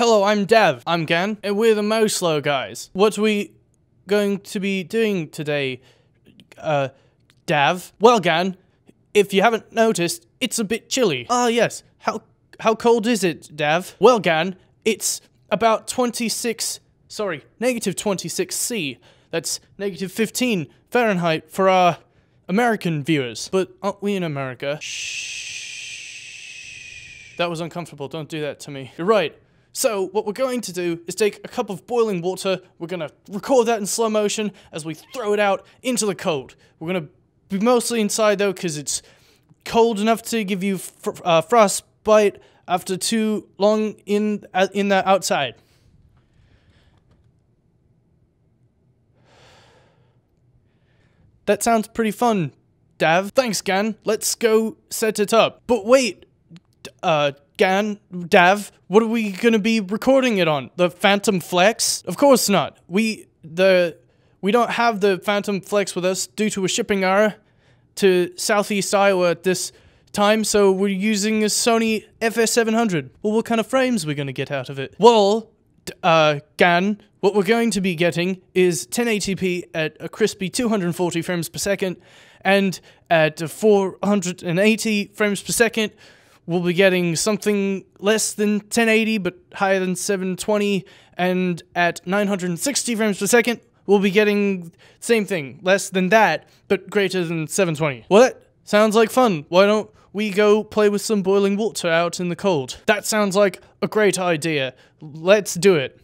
Hello, I'm Dev. I'm Gan, and we're the Mo Slow guys. What are we going to be doing today, uh, Dav? Well, Gan, if you haven't noticed, it's a bit chilly. Ah, yes. How how cold is it, Dav? Well, Gan, it's about 26, sorry, negative 26 C. That's negative 15 Fahrenheit for our American viewers. But aren't we in America? Shh. That was uncomfortable. Don't do that to me. You're right. So what we're going to do is take a cup of boiling water, we're going to record that in slow motion as we throw it out into the cold. We're going to be mostly inside though because it's cold enough to give you fr uh, frostbite after too long in, uh, in the outside. That sounds pretty fun, Dav. Thanks, Gan. Let's go set it up. But wait, uh, Gan, Dav, what are we gonna be recording it on? The Phantom Flex? Of course not. We, the, we don't have the Phantom Flex with us due to a shipping error to Southeast Iowa at this time, so we're using a Sony FS700. Well, what kind of frames are we gonna get out of it? Well, uh, Gan, what we're going to be getting is 1080p at a crispy 240 frames per second, and at 480 frames per second, we'll be getting something less than 1080 but higher than 720, and at 960 frames per second, we'll be getting same thing, less than that, but greater than 720. What? Sounds like fun. Why don't we go play with some boiling water out in the cold? That sounds like a great idea. Let's do it.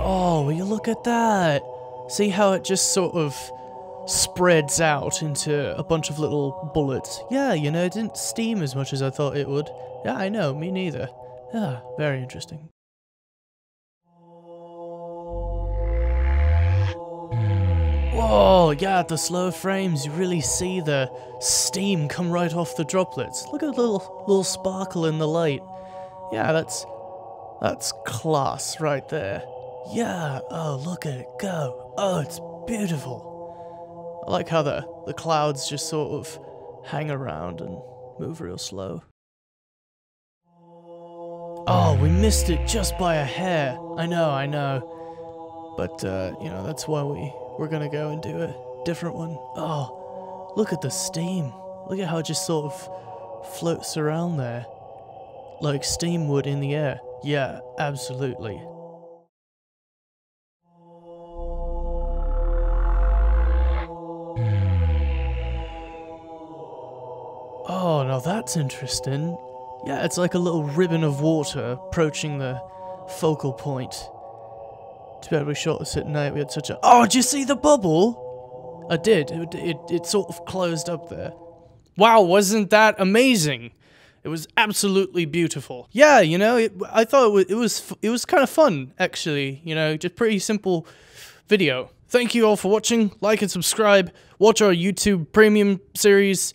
Oh, you look at that? See how it just sort of spreads out into a bunch of little bullets. Yeah, you know, it didn't steam as much as I thought it would. Yeah, I know, me neither. Yeah, very interesting. Whoa, yeah, the slow frames, you really see the steam come right off the droplets. Look at the little, little sparkle in the light. Yeah, that's, that's class right there. Yeah, oh, look at it go. Oh, it's beautiful. I like how the, the clouds just sort of hang around and move real slow. Oh, we missed it just by a hair. I know, I know. But, uh, you know, that's why we, we're gonna go and do a different one. Oh, look at the steam. Look at how it just sort of floats around there. Like steam would in the air. Yeah, absolutely. Now that's interesting. Yeah, it's like a little ribbon of water approaching the focal point. Too bad we shot this at night. We had such a. Oh, did you see the bubble? I did. It, it, it sort of closed up there. Wow, wasn't that amazing? It was absolutely beautiful. Yeah, you know, it, I thought it was it was, it was kind of fun actually. You know, just pretty simple video. Thank you all for watching. Like and subscribe. Watch our YouTube Premium series.